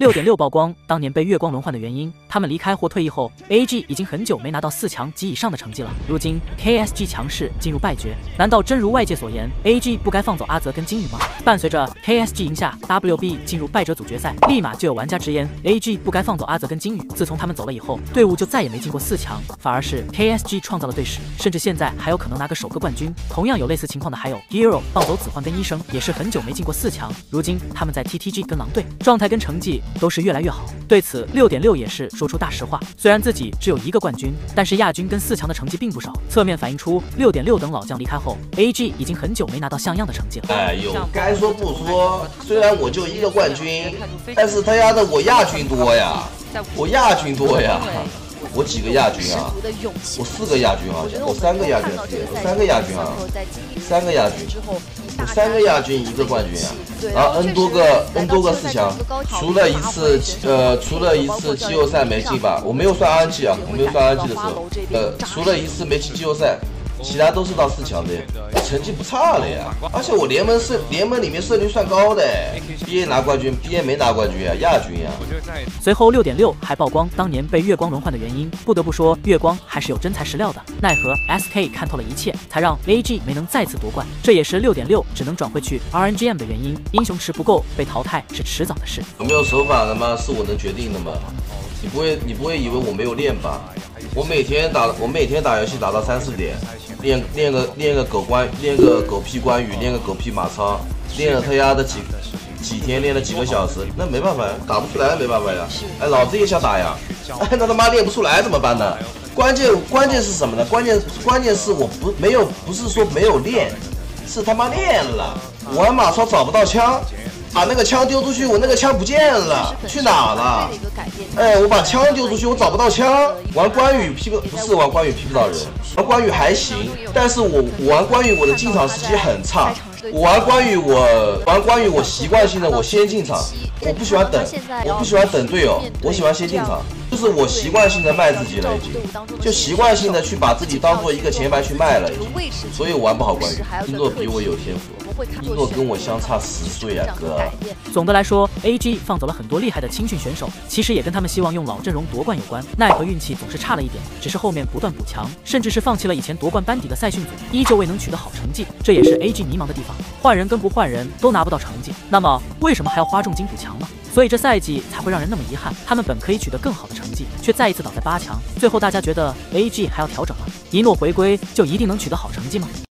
六点六曝光当年被月光轮换的原因，他们离开或退役后，AG 已经很久没拿到四强及以上的成绩了。如今 KSG 强势进入败局，难道真如外界所言，AG 不该放走阿泽跟金鱼吗？伴随着 KSG 赢下 WB 进入败者组决赛，立马就有玩家直言 AG 不该放走阿泽跟金鱼。自从他们走了以后，队伍就再也没进过四强，反而是 KSG 创造了队史，甚至现在还有可能拿个首个冠军。同样有类似情况的还有 Hero 放走子焕跟医生，也是很久没进过四强。如今他们在 TTG 跟狼队，状态跟成绩。都是越来越好。对此，六点六也是说出大实话。虽然自己只有一个冠军，但是亚军跟四强的成绩并不少，侧面反映出六点六等老将离开后，AG 已经很久没拿到像样的成绩了。哎呦，该说不说，虽然我就一个冠军，但是他丫的我亚军多呀，我亚军多呀。我几个亚军啊？我四个亚军啊，我三个亚军，我三个亚军啊，三个亚军，我三个亚军一个冠军啊，然后 N 多个 N 多个四强，除了一次呃除了一次季后赛没进吧，我没有算 RNG 啊，我没有算 RNG 的时候，呃除了一次没进季后赛。其他都是到四强的，成绩不差了呀。而且我联盟胜联盟里面胜率算高的，BA 拿冠军，BA 没拿冠军啊，亚军呀。随后六点六还曝光当年被月光轮换的原因，不得不说月光还是有真材实料的。奈何 SK 看透了一切，才让 AG 没能再次夺冠，这也是六点六只能转回去 RNGM 的原因。英雄池不够，被淘汰是迟早的事。有没有手法的吗？是我能决定的吗？你不会你不会以为我没有练吧？我每天打我每天打游戏打到三四点。练练个练个狗关练个狗屁关羽练个狗屁马超练了他丫的几几天练了几个小时那没办法呀打不出来没办法呀哎老子也想打呀哎那他妈练不出来怎么办呢？关键关键是什么呢？关键关键是我不没有不是说没有练，是他妈练了玩马超找不到枪。把那个枪丢出去，我那个枪不见了，去哪了？哎，我把枪丢出去，我找不到枪。玩关羽劈不不是玩关羽劈不到人，玩关羽还行，但是我玩关羽我的进场时机很差。我玩关羽我玩关羽我习惯性的我先进场，我不喜欢等，我不喜欢等队友，我喜欢先进场。就是我习惯性的卖自己了，已经就习惯性的去把自己当做一个前排去卖了，已经，所以我玩不好关羽。一诺比我有天赋，一诺跟我相差十岁啊，哥。总的来说，AG 放走了很多厉害的青训选手，其实也跟他们希望用老阵容夺冠有关。奈何运气总是差了一点，只是后面不断补强，甚至是放弃了以前夺冠班底的赛训组，依旧未能取得好成绩，这也是 AG 迷茫的地方。换人跟不换人都拿不到成绩，那么为什么还要花重金补强呢？所以这赛季才会让人那么遗憾，他们本可以取得更好的成绩，却再一次倒在八强。最后大家觉得 AG 还要调整吗？一诺回归就一定能取得好成绩吗？